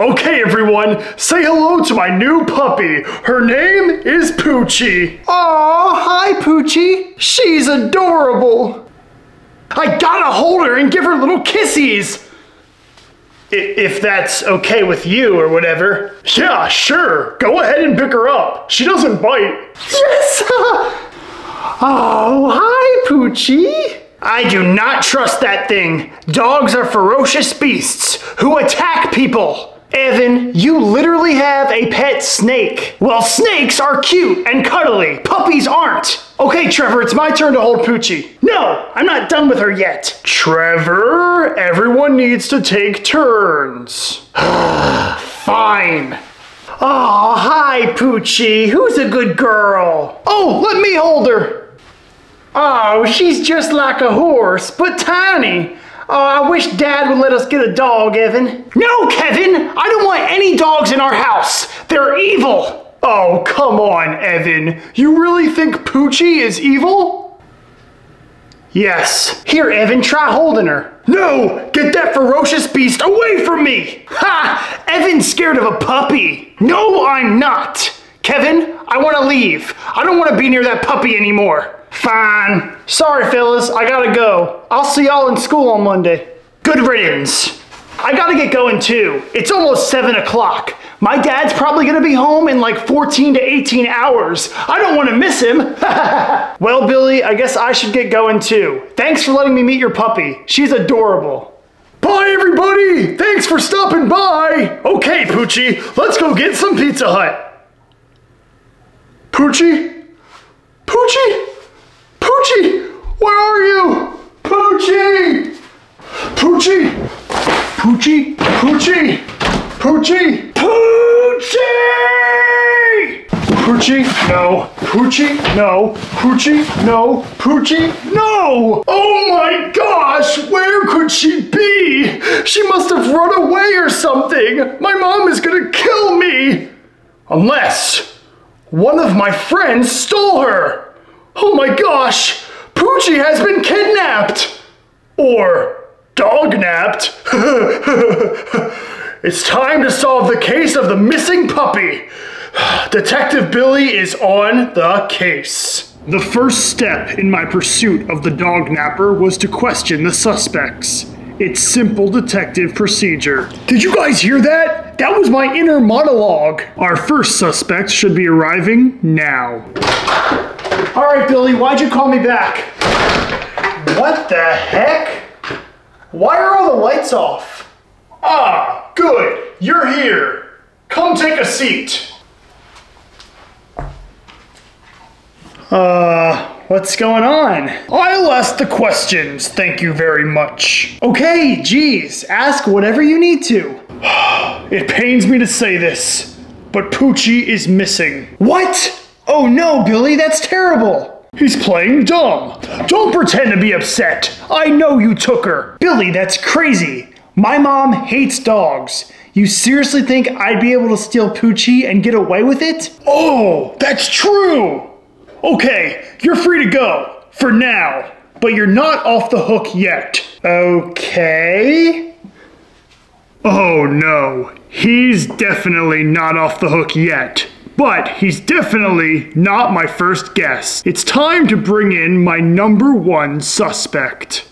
Okay, everyone, say hello to my new puppy. Her name is Poochie. Aw, hi Poochie. She's adorable. I gotta hold her and give her little kissies. If that's okay with you or whatever. Yeah, sure. Go ahead and pick her up. She doesn't bite. Yes! oh, hi Poochie. I do not trust that thing. Dogs are ferocious beasts who attack people. Evan, you literally have a pet snake. Well, snakes are cute and cuddly. Puppies aren't. Okay, Trevor, it's my turn to hold Poochie. No, I'm not done with her yet. Trevor, everyone needs to take turns. Fine. Oh, hi, Poochie. Who's a good girl? Oh, let me hold her. Oh, she's just like a horse, but tiny. Oh, I wish Dad would let us get a dog, Evan. No, Kevin! I don't want any dogs in our house. They're evil. Oh, come on, Evan. You really think Poochie is evil? Yes. Here, Evan, try holding her. No! Get that ferocious beast away from me! Ha! Evan's scared of a puppy. No, I'm not. Kevin, I want to leave. I don't want to be near that puppy anymore. Fine. Sorry, fellas. I gotta go. I'll see y'all in school on Monday. Good riddance. I gotta get going too. It's almost 7 o'clock. My dad's probably gonna be home in like 14 to 18 hours. I don't wanna miss him. well, Billy, I guess I should get going too. Thanks for letting me meet your puppy. She's adorable. Bye, everybody! Thanks for stopping by! Okay, Poochie, let's go get some Pizza Hut. Poochie? Poochie? Poochie! Where are you? Poochie! Poochie! Poochie! Poochie! Poochie! Poochie! Poochie, no. Poochie, no. Poochie, no. Poochie, no! Oh my gosh! Where could she be? She must have run away or something! My mom is gonna kill me! Unless one of my friends stole her! Oh my gosh! Poochie has been kidnapped! Or dognapped. it's time to solve the case of the missing puppy. Detective Billy is on the case. The first step in my pursuit of the dog napper was to question the suspects. It's simple detective procedure. Did you guys hear that? That was my inner monologue. Our first suspect should be arriving now. All right, Billy, why'd you call me back? What the heck? Why are all the lights off? Ah, good. You're here. Come take a seat. Uh, what's going on? I'll ask the questions, thank you very much. Okay, geez, ask whatever you need to. it pains me to say this, but Poochie is missing. What? Oh no, Billy, that's terrible. He's playing dumb. Don't pretend to be upset. I know you took her. Billy, that's crazy. My mom hates dogs. You seriously think I'd be able to steal Poochie and get away with it? Oh, that's true. Okay, you're free to go. For now. But you're not off the hook yet. Okay. Oh no, he's definitely not off the hook yet. But he's definitely not my first guess. It's time to bring in my number one suspect.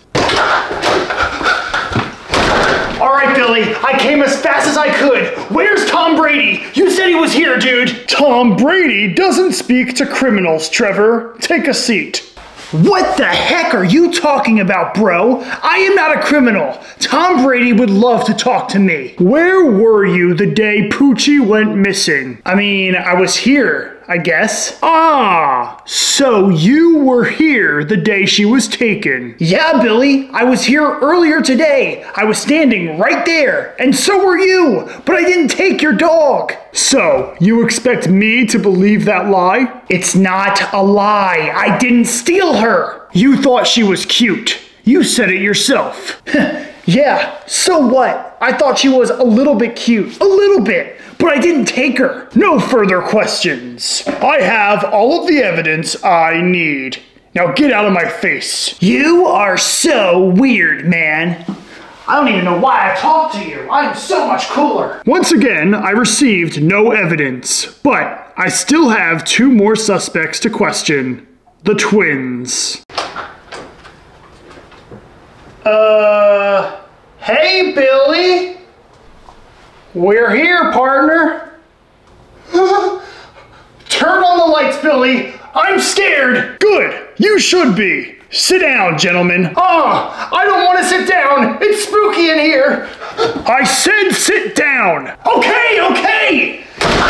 All right, Billy, I came as fast as I could. Where's Tom Brady? You said he was here, dude. Tom Brady doesn't speak to criminals, Trevor. Take a seat. What the heck are you talking about, bro? I am not a criminal. Tom Brady would love to talk to me. Where were you the day Poochie went missing? I mean, I was here, I guess. Ah, so you were here the day she was taken. Yeah, Billy, I was here earlier today. I was standing right there, and so were you, but I didn't take your dog. So, you expect me to believe that lie? It's not a lie. I didn't steal her. You thought she was cute. You said it yourself. yeah, so what? I thought she was a little bit cute. A little bit. But I didn't take her. No further questions. I have all of the evidence I need. Now get out of my face. You are so weird, man. I don't even know why I talked to you. I'm so much cooler. Once again, I received no evidence, but I still have two more suspects to question the twins. Uh, hey, Billy. We're here, partner. Turn on the lights, Billy. I'm scared. Good, you should be. Sit down, gentlemen. Oh, I don't want to sit down. It's spooky in here. I said sit down. Okay, okay.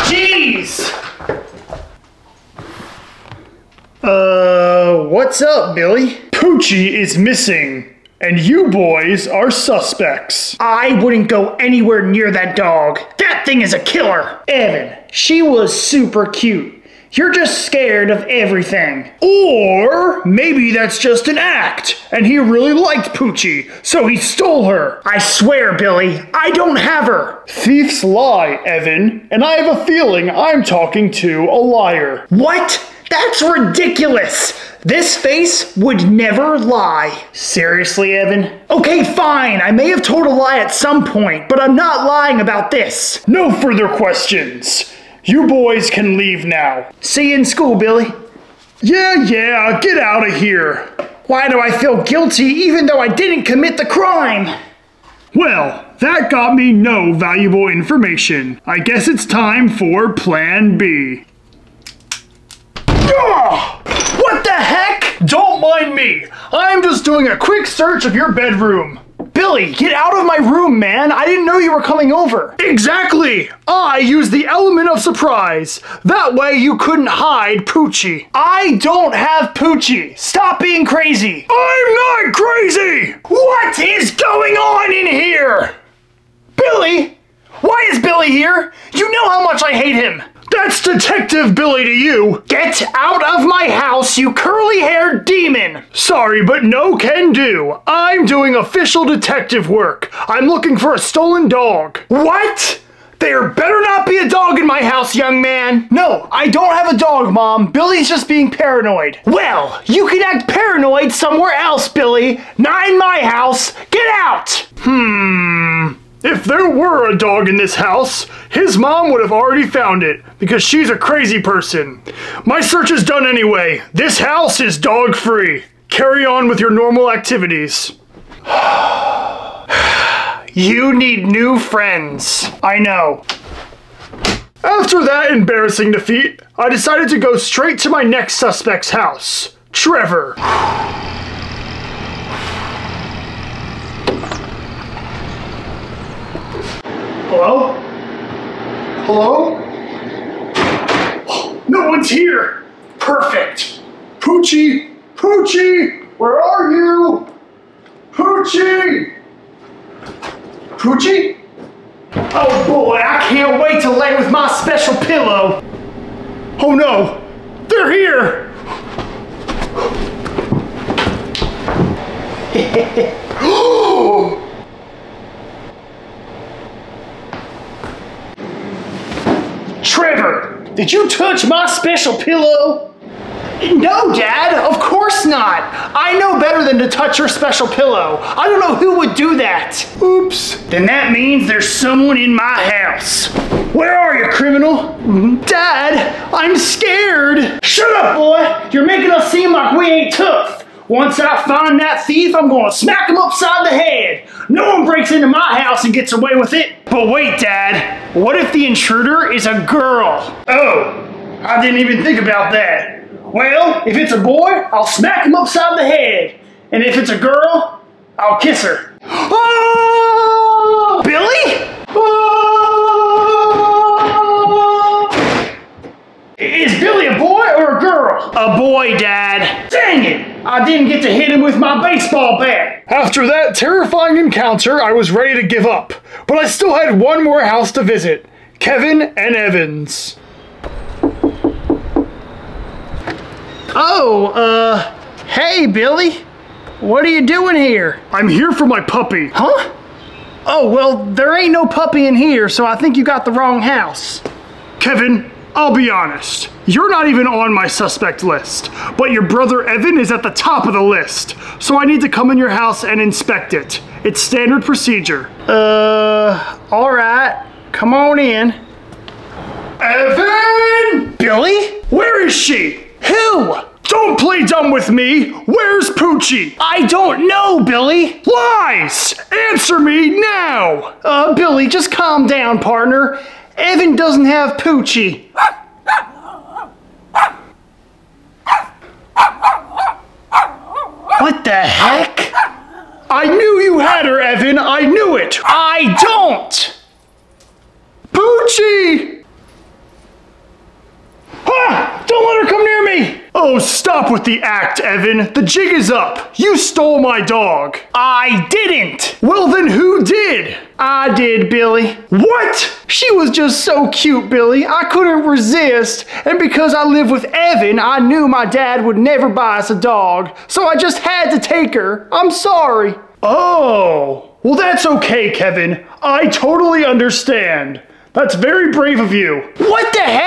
Jeez. Uh, what's up, Billy? Poochie is missing, and you boys are suspects. I wouldn't go anywhere near that dog. That thing is a killer. Evan, she was super cute. You're just scared of everything. Or maybe that's just an act, and he really liked Poochie, so he stole her. I swear, Billy, I don't have her. Thieves lie, Evan, and I have a feeling I'm talking to a liar. What? That's ridiculous. This face would never lie. Seriously, Evan? Okay, fine. I may have told a lie at some point, but I'm not lying about this. No further questions. You boys can leave now. See you in school, Billy. Yeah, yeah, get out of here. Why do I feel guilty even though I didn't commit the crime? Well, that got me no valuable information. I guess it's time for Plan B. Ugh! What the heck? Don't me. I'm just doing a quick search of your bedroom. Billy, get out of my room, man. I didn't know you were coming over. Exactly! I used the element of surprise. That way you couldn't hide Poochie. I don't have Poochie. Stop being crazy. I'm not crazy! What is going on in here? Billy? Why is Billy here? You know how much I hate him. That's Detective Billy to you. Get out of my house, you curly haired demon! Sorry, but no can do. I'm doing official detective work. I'm looking for a stolen dog. What? There better not be a dog in my house, young man. No, I don't have a dog, Mom. Billy's just being paranoid. Well, you can act paranoid somewhere else, Billy. Not in my house. Get out! Hmm. If there were a dog in this house, his mom would have already found it because she's a crazy person. My search is done anyway. This house is dog free. Carry on with your normal activities. You need new friends. I know. After that embarrassing defeat, I decided to go straight to my next suspect's house, Trevor. Hello? Hello? No one's here! Perfect. Poochie! Poochie! Where are you? Poochie! Poochie? Oh boy, I can't wait to lay with my special pillow. Oh no! They're here! Trevor, did you touch my special pillow? No, Dad, of course not. I know better than to touch your special pillow. I don't know who would do that. Oops! Then that means there's someone in my house. Where are you, criminal? Dad, I'm scared. Shut up, boy. You're making us seem like we ain't tough. Once I find that thief, I'm gonna smack him upside the head. No one breaks into my house and gets away with it. But wait, Dad. What if the intruder is a girl? Oh, I didn't even think about that. Well, if it's a boy, I'll smack him upside the head. And if it's a girl, I'll kiss her. Oh! Billy? Oh! Is Billy a boy or a girl? A boy, Dad. Dang it! I didn't get to hit him with my baseball bat. After that terrifying encounter, I was ready to give up. But I still had one more house to visit Kevin and Evans. Oh, uh, hey, Billy. What are you doing here? I'm here for my puppy. Huh? Oh, well, there ain't no puppy in here, so I think you got the wrong house. Kevin, I'll be honest, you're not even on my suspect list, but your brother Evan is at the top of the list, so I need to come in your house and inspect it. It's standard procedure. Uh, alright. Come on in. Evan! Billy? Where is she? Who? Don't play dumb with me! Where's Poochie? I don't know, Billy. Lies! Answer me now! Uh, Billy, just calm down, partner. Evan doesn't have Poochie. What the heck? I knew you had her, Evan! I knew it! I don't! Poochie! Ah! Don't let her come near me! Oh, stop with the act, Evan. The jig is up. You stole my dog. I didn't! Well, then who did? I did, Billy. What? She was just so cute, Billy. I couldn't resist. And because I live with Evan, I knew my dad would never buy us a dog. So I just had to take her. I'm sorry. Oh, well, that's okay, Kevin. I totally understand. That's very brave of you. What the heck?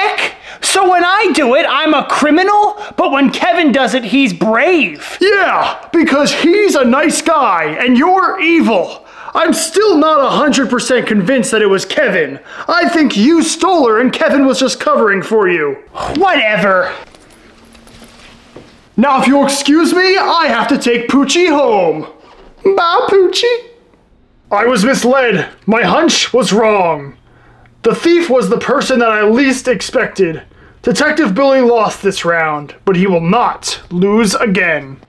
Do it, I'm a criminal? But when Kevin does it, he's brave. Yeah, because he's a nice guy and you're evil. I'm still not 100% convinced that it was Kevin. I think you stole her and Kevin was just covering for you. Whatever. Now, if you'll excuse me, I have to take Poochie home. Bye, Poochie. I was misled. My hunch was wrong. The thief was the person that I least expected. Detective Billy lost this round, but he will not lose again.